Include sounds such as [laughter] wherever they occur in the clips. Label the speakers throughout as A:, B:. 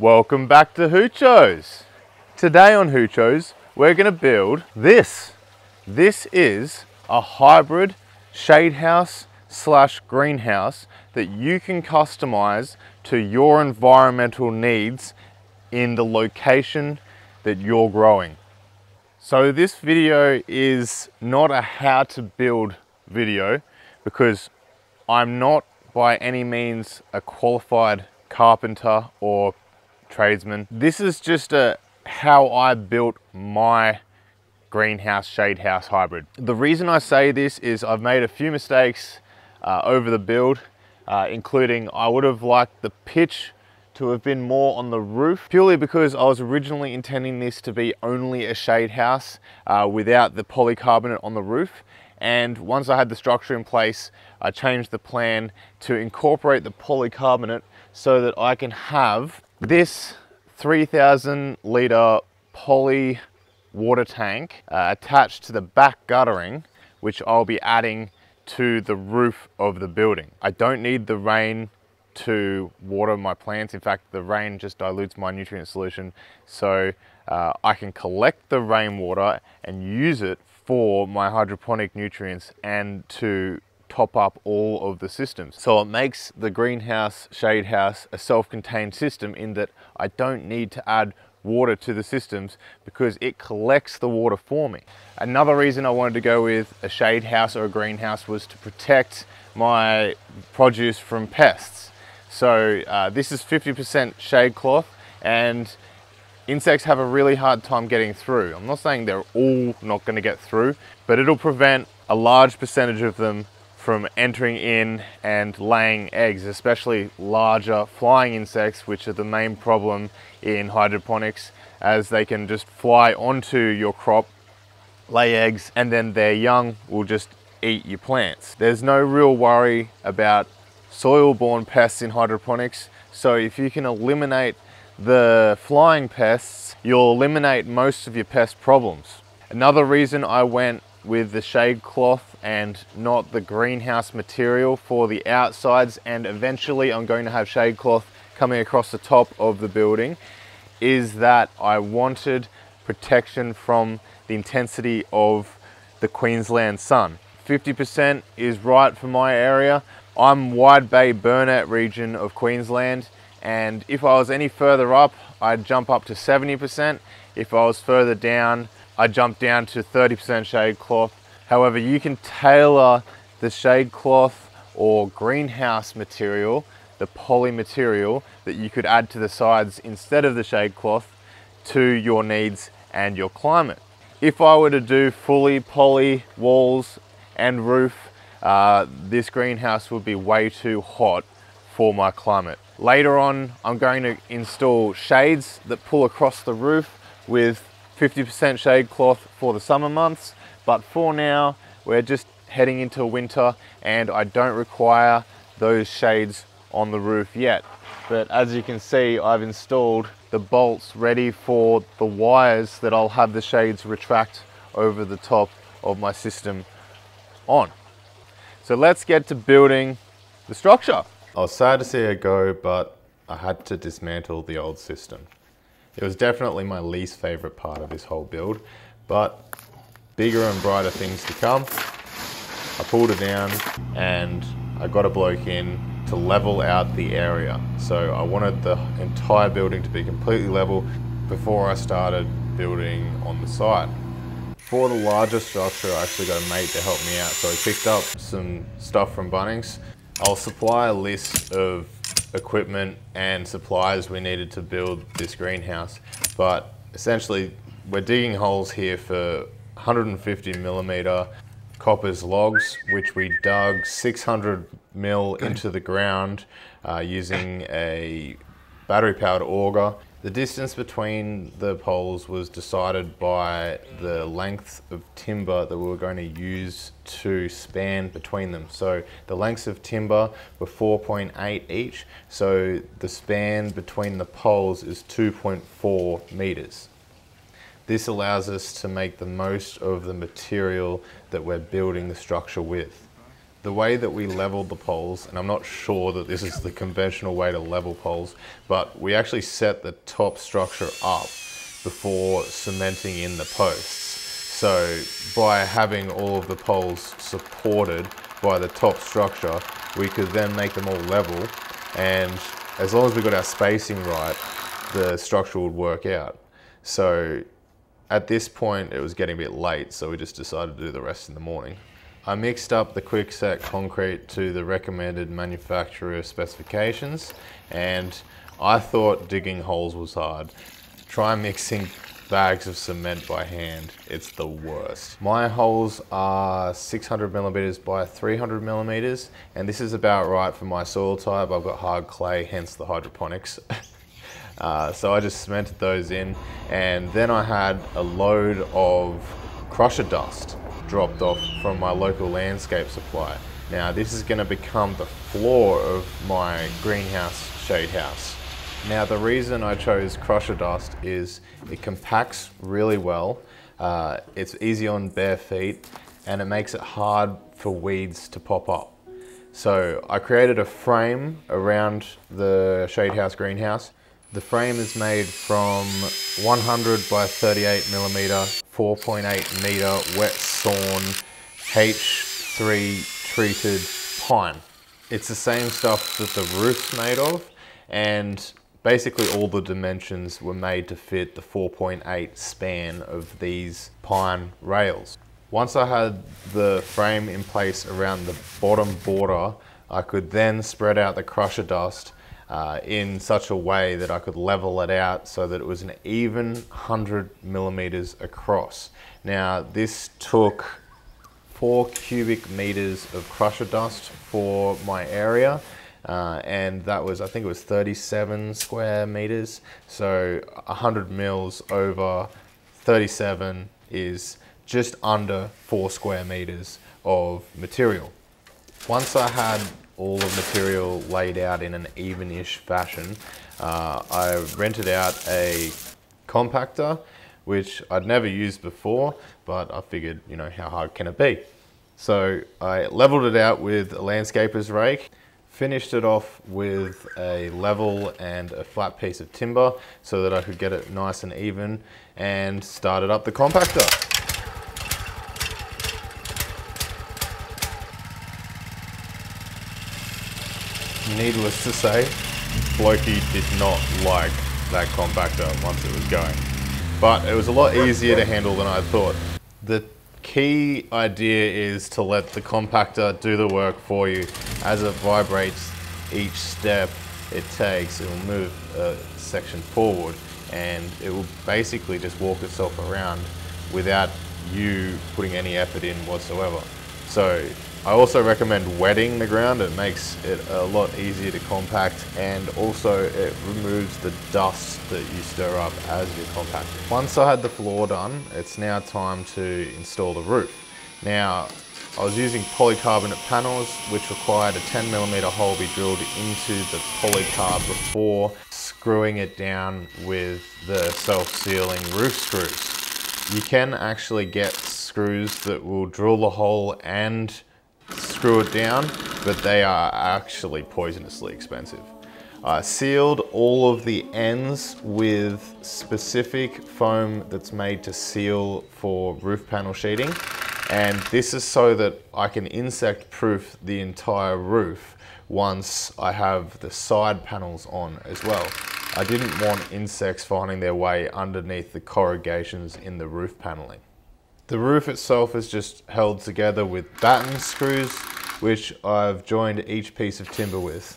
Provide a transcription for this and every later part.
A: Welcome back to Hoochos. Today on Hoochos, we're gonna build this. This is a hybrid shade house slash greenhouse that you can customize to your environmental needs in the location that you're growing. So this video is not a how to build video because I'm not by any means a qualified carpenter or tradesman. This is just a how I built my greenhouse shade house hybrid. The reason I say this is I've made a few mistakes uh, over the build, uh, including I would have liked the pitch to have been more on the roof purely because I was originally intending this to be only a shade house uh, without the polycarbonate on the roof and once I had the structure in place I changed the plan to incorporate the polycarbonate so that I can have this 3000 litre poly water tank uh, attached to the back guttering which I'll be adding to the roof of the building. I don't need the rain to water my plants. In fact, the rain just dilutes my nutrient solution. So uh, I can collect the rainwater and use it for my hydroponic nutrients and to top up all of the systems. So it makes the greenhouse, shade house a self-contained system in that I don't need to add water to the systems because it collects the water for me. Another reason I wanted to go with a shade house or a greenhouse was to protect my produce from pests. So uh, this is 50% shade cloth and insects have a really hard time getting through. I'm not saying they're all not going to get through, but it'll prevent a large percentage of them from entering in and laying eggs, especially larger flying insects, which are the main problem in hydroponics, as they can just fly onto your crop, lay eggs, and then their young will just eat your plants. There's no real worry about soil-borne pests in hydroponics. So if you can eliminate the flying pests, you'll eliminate most of your pest problems. Another reason I went with the shade cloth and not the greenhouse material for the outsides and eventually I'm going to have shade cloth coming across the top of the building is that I wanted protection from the intensity of the Queensland sun. 50% is right for my area. I'm Wide Bay Burnett region of Queensland and if I was any further up I'd jump up to 70%. If I was further down I'd jump down to 30% shade cloth. However you can tailor the shade cloth or greenhouse material, the poly material that you could add to the sides instead of the shade cloth to your needs and your climate. If I were to do fully poly walls and roof uh, this greenhouse would be way too hot for my climate. Later on, I'm going to install shades that pull across the roof with 50% shade cloth for the summer months. But for now, we're just heading into winter and I don't require those shades on the roof yet. But as you can see, I've installed the bolts ready for the wires that I'll have the shades retract over the top of my system on. So let's get to building the structure. I was sad to see it go, but I had to dismantle the old system. It was definitely my least favorite part of this whole build, but bigger and brighter things to come. I pulled it down and I got a bloke in to level out the area. So I wanted the entire building to be completely level before I started building on the site. For the larger structure, I actually got a mate to help me out. So I picked up some stuff from Bunnings. I'll supply a list of equipment and supplies we needed to build this greenhouse. But essentially, we're digging holes here for 150 millimeter Koppers logs, which we dug 600 mil into the ground uh, using a battery powered auger the distance between the poles was decided by the length of timber that we were going to use to span between them. So the lengths of timber were 4.8 each, so the span between the poles is 2.4 meters. This allows us to make the most of the material that we're building the structure with. The way that we leveled the poles, and I'm not sure that this is the conventional way to level poles, but we actually set the top structure up before cementing in the posts. So by having all of the poles supported by the top structure, we could then make them all level. And as long as we got our spacing right, the structure would work out. So at this point, it was getting a bit late, so we just decided to do the rest in the morning. I mixed up the quickset concrete to the recommended manufacturer specifications, and I thought digging holes was hard. Try mixing bags of cement by hand. It's the worst. My holes are 600 millimeters by 300 millimeters, and this is about right for my soil type. I've got hard clay, hence the hydroponics. [laughs] uh, so I just cemented those in, and then I had a load of crusher dust dropped off from my local landscape supply. Now this is going to become the floor of my greenhouse shade house. Now the reason I chose crusher dust is it compacts really well, uh, it's easy on bare feet, and it makes it hard for weeds to pop up. So I created a frame around the shade house greenhouse. The frame is made from 100 by 38 millimeter, 4.8 meter wet sawn H3 treated pine. It's the same stuff that the roof's made of and basically all the dimensions were made to fit the 4.8 span of these pine rails. Once I had the frame in place around the bottom border, I could then spread out the crusher dust uh, in such a way that I could level it out so that it was an even 100 millimeters across. Now this took four cubic meters of crusher dust for my area uh, and that was, I think it was 37 square meters. So 100 mils over 37 is just under four square meters of material. Once I had all the material laid out in an even-ish fashion. Uh, I rented out a compactor, which I'd never used before, but I figured, you know, how hard can it be? So I leveled it out with a landscaper's rake, finished it off with a level and a flat piece of timber so that I could get it nice and even and started up the compactor. Needless to say, Floki did not like that compactor once it was going. But it was a lot easier to handle than I thought. The key idea is to let the compactor do the work for you. As it vibrates each step it takes, it will move a section forward and it will basically just walk itself around without you putting any effort in whatsoever. So I also recommend wetting the ground. It makes it a lot easier to compact and also it removes the dust that you stir up as you compact. Once I had the floor done, it's now time to install the roof. Now, I was using polycarbonate panels, which required a 10 millimeter hole be drilled into the polycarb before screwing it down with the self-sealing roof screws. You can actually get screws that will drill the hole and screw it down, but they are actually poisonously expensive. I sealed all of the ends with specific foam that's made to seal for roof panel sheeting. And this is so that I can insect proof the entire roof once I have the side panels on as well. I didn't want insects finding their way underneath the corrugations in the roof paneling. The roof itself is just held together with batten screws, which I've joined each piece of timber with.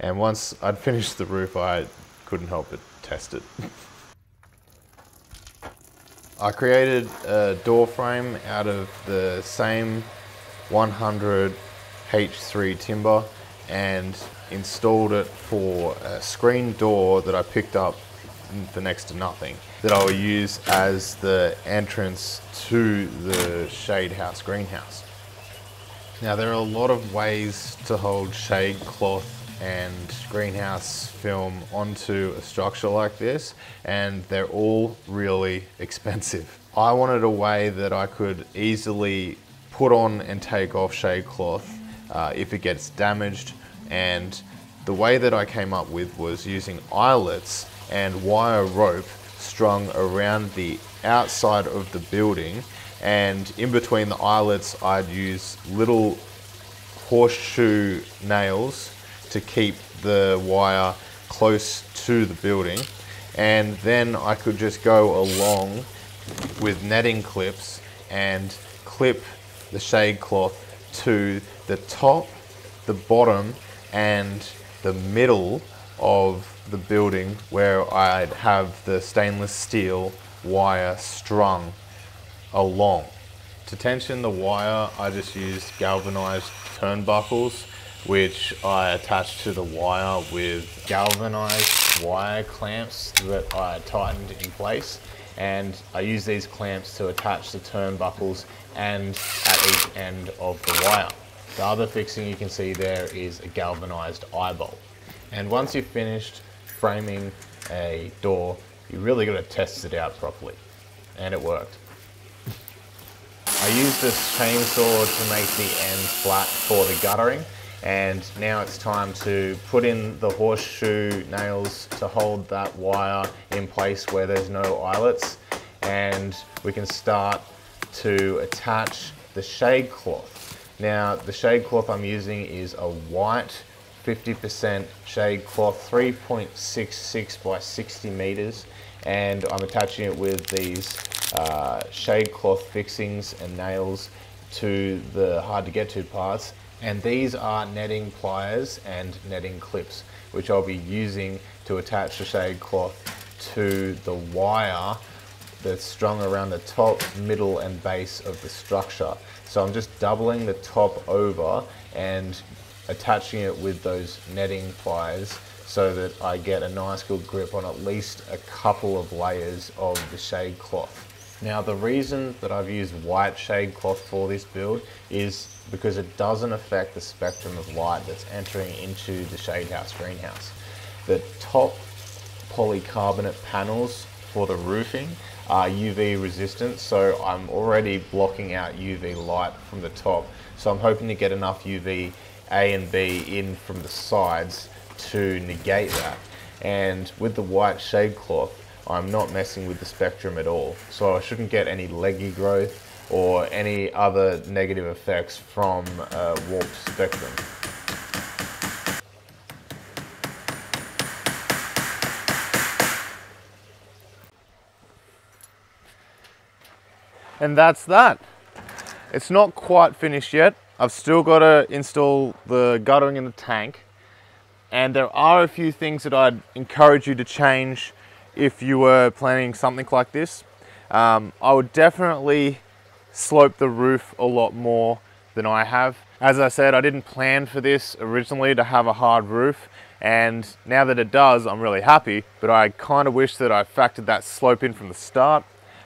A: And once I'd finished the roof, I couldn't help but test it. I created a door frame out of the same 100 H3 timber and installed it for a screen door that I picked up for next to nothing that I will use as the entrance to the shade house greenhouse. Now there are a lot of ways to hold shade cloth and greenhouse film onto a structure like this and they're all really expensive. I wanted a way that I could easily put on and take off shade cloth uh, if it gets damaged and the way that I came up with was using eyelets and wire rope strung around the outside of the building and in between the eyelets I'd use little horseshoe nails to keep the wire close to the building. And then I could just go along with netting clips and clip the shade cloth to the top, the bottom and the middle of the building where I'd have the stainless steel wire strung along. To tension the wire, I just used galvanized turnbuckles, which I attached to the wire with galvanized wire clamps that I tightened in place. And I use these clamps to attach the turnbuckles and at each end of the wire. The other fixing you can see there is a galvanized eye bolt. And once you've finished framing a door, you really got to test it out properly. And it worked. I used this chainsaw to make the ends flat for the guttering and now it's time to put in the horseshoe nails to hold that wire in place where there's no eyelets and we can start to attach the shade cloth. Now the shade cloth I'm using is a white 50% shade cloth 3.66 by 60 meters and I'm attaching it with these uh, shade cloth fixings and nails to the hard to get to parts and these are netting pliers and netting clips which I'll be using to attach the shade cloth to the wire that's strung around the top, middle and base of the structure. So I'm just doubling the top over and attaching it with those netting pliers so that I get a nice good grip on at least a couple of layers of the shade cloth. Now the reason that I've used white shade cloth for this build is because it doesn't affect the spectrum of light that's entering into the shade house greenhouse. The top polycarbonate panels for the roofing are UV resistant so I'm already blocking out UV light from the top so I'm hoping to get enough UV A and B in from the sides to negate that and with the white shade cloth I'm not messing with the spectrum at all. So I shouldn't get any leggy growth or any other negative effects from uh, a warped spectrum. And that's that. It's not quite finished yet. I've still got to install the guttering in the tank. And there are a few things that I'd encourage you to change if you were planning something like this. Um, I would definitely slope the roof a lot more than I have. As I said, I didn't plan for this originally to have a hard roof and now that it does, I'm really happy, but I kind of wish that I factored that slope in from the start.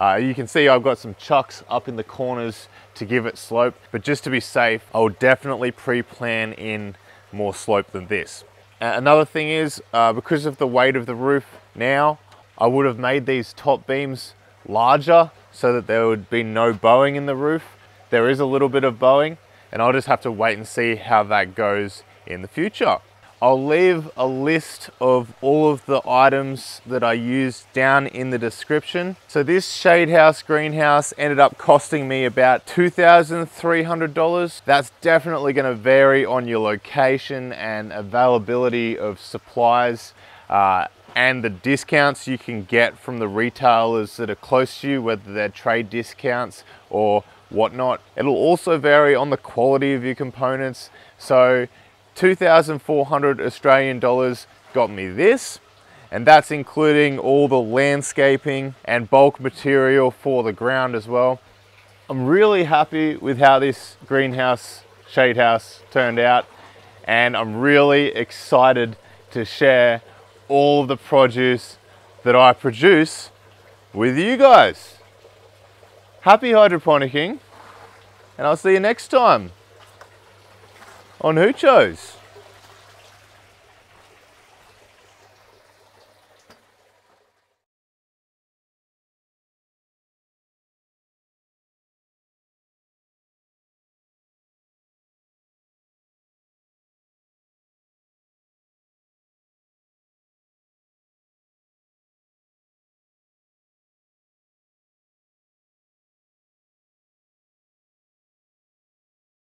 A: Uh, you can see I've got some chucks up in the corners to give it slope, but just to be safe, I'll definitely pre-plan in more slope than this. Uh, another thing is, uh, because of the weight of the roof now, I would have made these top beams larger so that there would be no bowing in the roof. There is a little bit of bowing and I'll just have to wait and see how that goes in the future. I'll leave a list of all of the items that I used down in the description. So this shade house greenhouse ended up costing me about $2,300. That's definitely gonna vary on your location and availability of supplies. Uh, and the discounts you can get from the retailers that are close to you, whether they're trade discounts or whatnot. It'll also vary on the quality of your components. So 2,400 Australian dollars got me this, and that's including all the landscaping and bulk material for the ground as well. I'm really happy with how this greenhouse shade house turned out, and I'm really excited to share all the produce that I produce with you guys. Happy hydroponicking, and I'll see you next time on Hoochos.